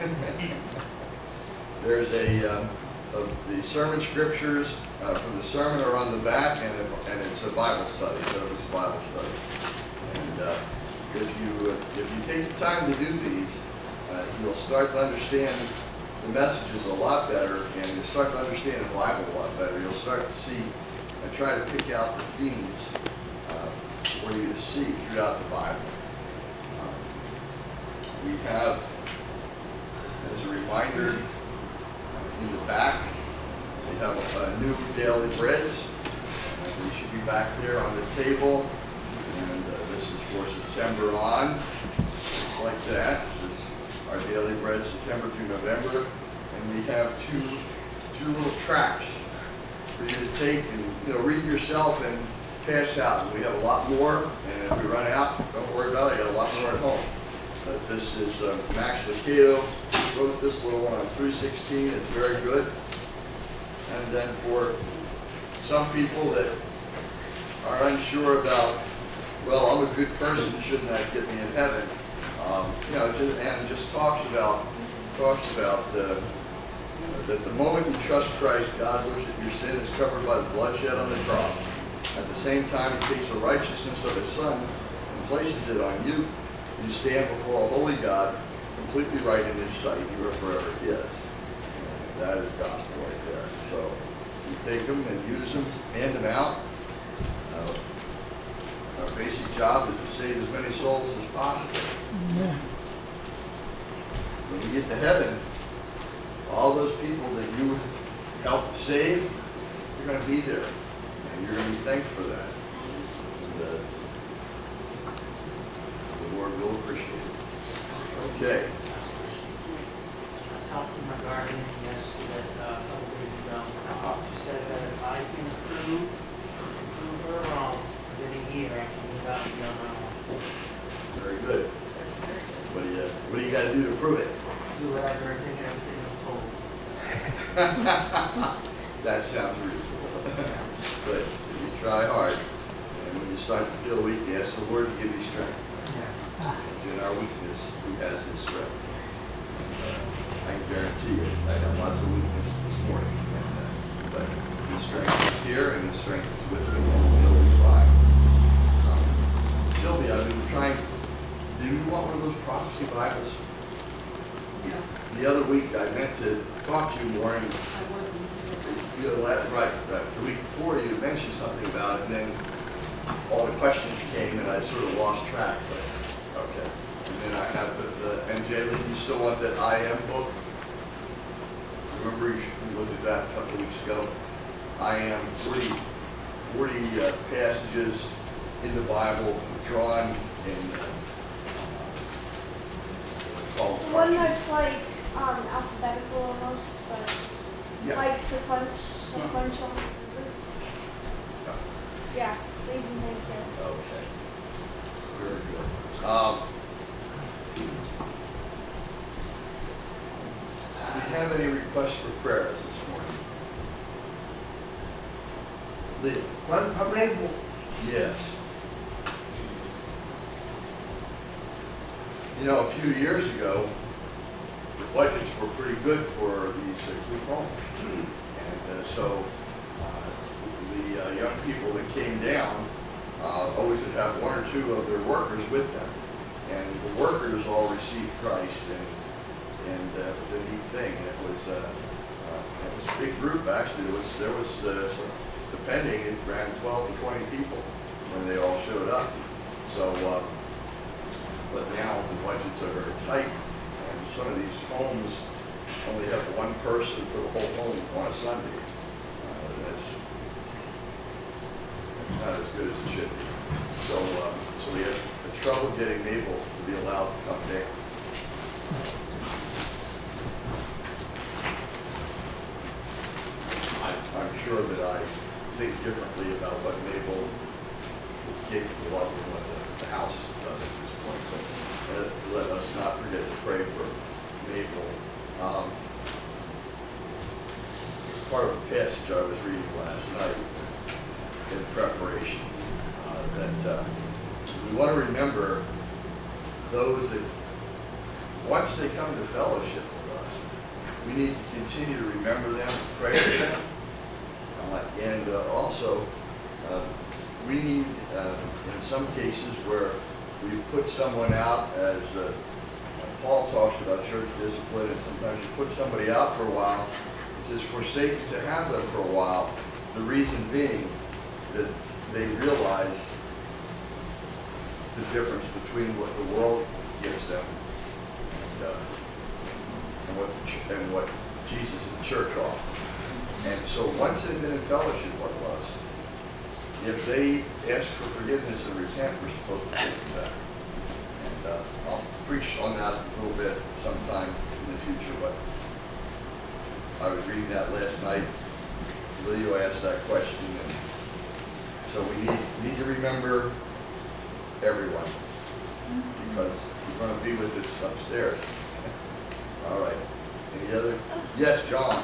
There's a, of the sermon scriptures uh, from the sermon are on the back, and, it- and it's a Bible study, so it's a Bible study. And uh, if you, if you take the time to do these, uh, you'll start to understand the messages a lot better, and you'll start to understand the Bible a lot better. You'll start to see, and try to pick out the themes uh, for you to see throughout the Bible. Um, We have, as a reminder, uh, in the back, we have a new daily breads. We should be back there on the table. And uh, this is for September on, like that. This is our daily bread, September through November. And we have two, two little tracks for you to take and, you know, read yourself and pass out. We have a lot more, and if we run out, don't worry about it, you got a lot more at home. But this is uh, Max Lucado, wrote this little one on 316, it's very good. And then for some people that are unsure about, well, I'm a good person, shouldn't that get me in heaven? Um, You know, just- and just talks about, talks about uh, that the moment you trust Christ, God looks at your sin as covered by the bloodshed on the cross. At the same time, he takes the righteousness of his son and places it on you. You stand before a holy God, completely right in his sight. You are forever his. And that is gospel right there. So you take them and use them, hand them out. Uh, Our basic job is to save as many souls as possible. When you get to heaven, all those people that you helped save, you're gonna be there, and you're gonna be thanked for that. And, uh, The Lord will appreciate it. Okay, I talked to my guardian yesterday, uh, a couple days ago. She said that if I can prove, prove her wrong, within a year, I can move out and be on my own. very good. What do you, what do you gotta do to prove it? Do whatever, and think everything I'm told. That sounds reasonable. But you try hard, and when you start to feel weak, you ask the Lord to give you strength. Yeah. It's in our weakness, He has His strength. Uh, I can guarantee you, I have lots of weakness this morning, and, uh, but His strength is here and His strength is with me, and be fine. Um, Sylvia, I've been trying, do you want one of those prophecy Bibles? The other week, I meant to talk to you more, and you know, right, right, the week before, you mentioned something about it, and then all the questions came, and I sort of lost track, but, okay. And then I have the, the- and Jaylee, you still want that I am book? Remember, you looked at that a couple of weeks ago? I am 40 40 uh, passages in the Bible drawn in, uh, one that's like um, alphabetical almost, but Yeah. like sequential. sequential. Yeah, please and thank you. Okay. Very good. Um, Do we have any requests for prayers this morning? Lee? One per label. Yes. You know, a few years ago, the budgets were pretty good for the six-week homes. And uh, so, uh, the uh, young people that came down uh, always would have one or two of their workers with them. And the workers all received Christ, and, and uh, it was a neat thing. And it was, uh, it was a big group, actually. There was, there was, some- depending, it ran 12 to 20 people when they all showed up. So, but now the budgets are very tight, and some of these homes only have one person for the whole home on a Sunday. Uh, That's, that's not as good as it should be. So, um, so we have the trouble getting Mabel to be allowed to come down. I'm sure that I think differently about what Mabel is capable of and what the, the house does let, let us not forget to pray for Mabel. Um, part of a passage I was reading last night in preparation, uh, that, uh, we want to remember those that once they come to fellowship with us, we need to continue to remember them, pray for them. Uh, And uh, also, uh, we need, uh, in some cases where we put someone out as, uh, Paul talks about church discipline, and sometimes you put somebody out for a while, it says forsake to have them for a while. The reason being that they realize the difference between what the world gives them and, uh, and what, and what Jesus and the church offer. And so once they've been in fellowship us, if they ask for forgiveness and repent, we're supposed to take them back. And uh, I'll preach on that a little bit sometime in the future, but I was reading that last night. Leo asked that question, and so we need, need to remember everyone, because we're gonna be with us upstairs. All right, any other? Yes, John?